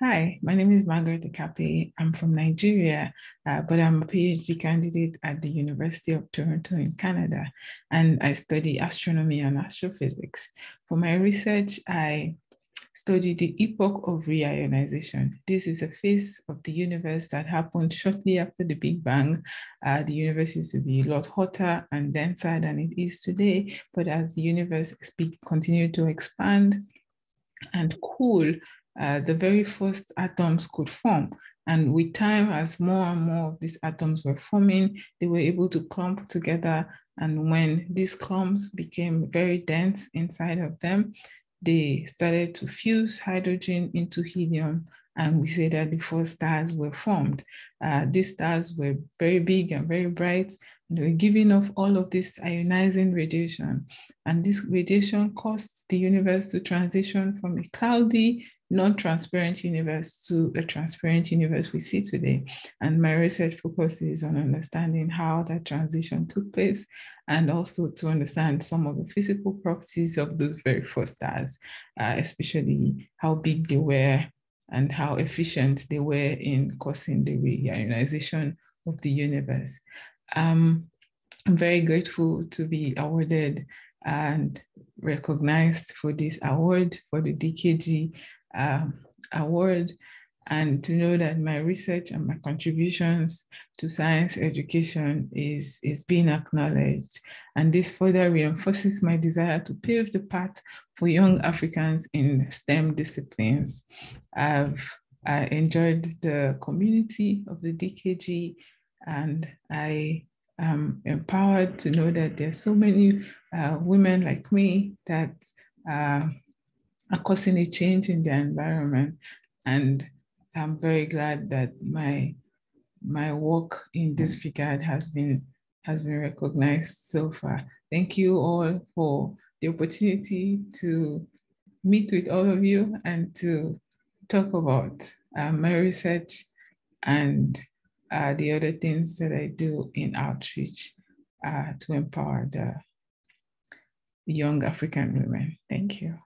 Hi, my name is Margaret Ikape. I'm from Nigeria, uh, but I'm a PhD candidate at the University of Toronto in Canada, and I study astronomy and astrophysics. For my research, I study the epoch of reionization. This is a phase of the universe that happened shortly after the Big Bang. Uh, the universe used to be a lot hotter and denser than it is today, but as the universe continued to expand and cool, uh, the very first atoms could form. And with time, as more and more of these atoms were forming, they were able to clump together. And when these clumps became very dense inside of them, they started to fuse hydrogen into helium. And we say that the first stars were formed. Uh, these stars were very big and very bright. And they were giving off all of this ionizing radiation. And this radiation caused the universe to transition from a cloudy non-transparent universe to a transparent universe we see today. And my research focuses on understanding how that transition took place and also to understand some of the physical properties of those very first stars, uh, especially how big they were and how efficient they were in causing the reionization of the universe. Um, I'm very grateful to be awarded and recognized for this award for the DKG uh, award and to know that my research and my contributions to science education is, is being acknowledged. And this further reinforces my desire to pave the path for young Africans in STEM disciplines. I've I enjoyed the community of the DKG and I am empowered to know that there's so many uh, women like me that uh, are causing a change in their environment. And I'm very glad that my my work in this regard has been has been recognized so far. Thank you all for the opportunity to meet with all of you and to talk about uh, my research and uh, the other things that I do in outreach uh, to empower the young African women. Thank you.